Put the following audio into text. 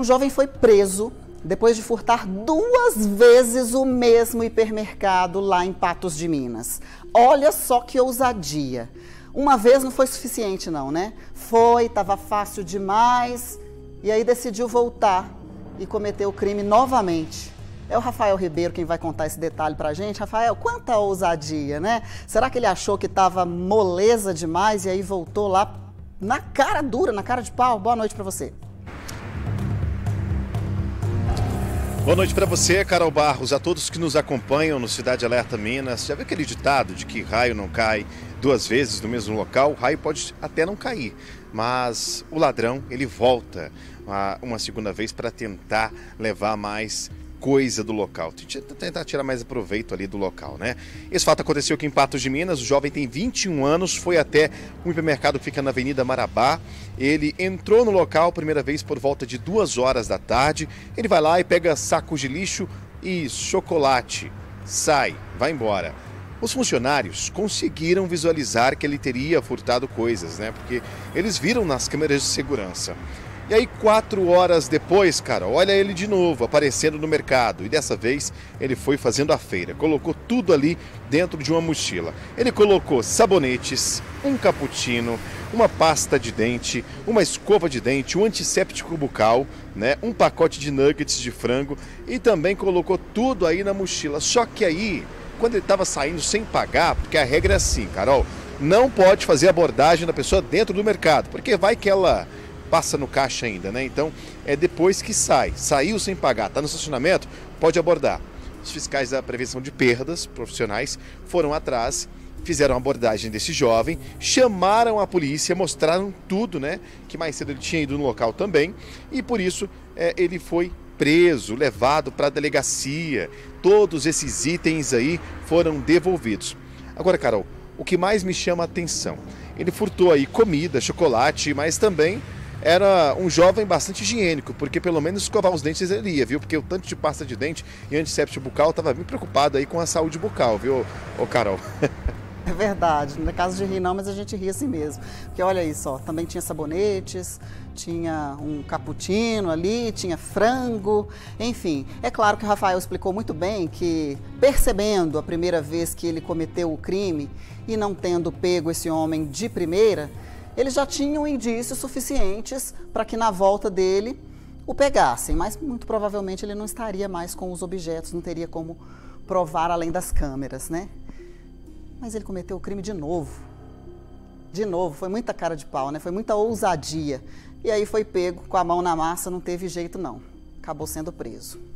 Um jovem foi preso depois de furtar duas vezes o mesmo hipermercado lá em Patos de Minas. Olha só que ousadia. Uma vez não foi suficiente, não, né? Foi, estava fácil demais, e aí decidiu voltar e cometer o crime novamente. É o Rafael Ribeiro quem vai contar esse detalhe pra gente. Rafael, quanta ousadia, né? Será que ele achou que estava moleza demais e aí voltou lá na cara dura, na cara de pau? Boa noite para você. Boa noite para você, Carol Barros, a todos que nos acompanham no Cidade Alerta Minas. Já viu aquele ditado de que raio não cai duas vezes no mesmo local? O raio pode até não cair, mas o ladrão ele volta uma segunda vez para tentar levar mais coisa do local, tentar tirar mais proveito ali do local, né? Esse fato aconteceu aqui em Patos de Minas, o jovem tem 21 anos, foi até um hipermercado que fica na Avenida Marabá, ele entrou no local primeira vez por volta de duas horas da tarde, ele vai lá e pega sacos de lixo e chocolate, sai, vai embora. Os funcionários conseguiram visualizar que ele teria furtado coisas, né? Porque eles viram nas câmeras de segurança. E aí, quatro horas depois, cara, olha ele de novo aparecendo no mercado. E dessa vez ele foi fazendo a feira. Colocou tudo ali dentro de uma mochila. Ele colocou sabonetes, um cappuccino, uma pasta de dente, uma escova de dente, um antisséptico bucal, né, um pacote de nuggets de frango e também colocou tudo aí na mochila. Só que aí, quando ele estava saindo sem pagar, porque a regra é assim, Carol, não pode fazer abordagem da pessoa dentro do mercado, porque vai que ela passa no caixa ainda, né? Então é depois que sai, saiu sem pagar, está no estacionamento, pode abordar. Os fiscais da prevenção de perdas profissionais foram atrás, fizeram a abordagem desse jovem, chamaram a polícia, mostraram tudo, né? Que mais cedo ele tinha ido no local também e por isso é, ele foi preso, levado para a delegacia. Todos esses itens aí foram devolvidos. Agora, Carol, o que mais me chama a atenção, ele furtou aí comida, chocolate, mas também era um jovem bastante higiênico, porque pelo menos escovar os dentes ele ia, viu? Porque o tanto de pasta de dente e antisséptico bucal estava bem preocupado aí com a saúde bucal, viu, ô Carol? É verdade, não é caso de rir não, mas a gente ri assim mesmo. Porque olha aí só, também tinha sabonetes, tinha um cappuccino ali, tinha frango, enfim. É claro que o Rafael explicou muito bem que, percebendo a primeira vez que ele cometeu o crime e não tendo pego esse homem de primeira, eles já tinham indícios suficientes para que na volta dele o pegassem, mas muito provavelmente ele não estaria mais com os objetos, não teria como provar além das câmeras, né? Mas ele cometeu o crime de novo. De novo, foi muita cara de pau, né? Foi muita ousadia. E aí foi pego com a mão na massa, não teve jeito não. Acabou sendo preso.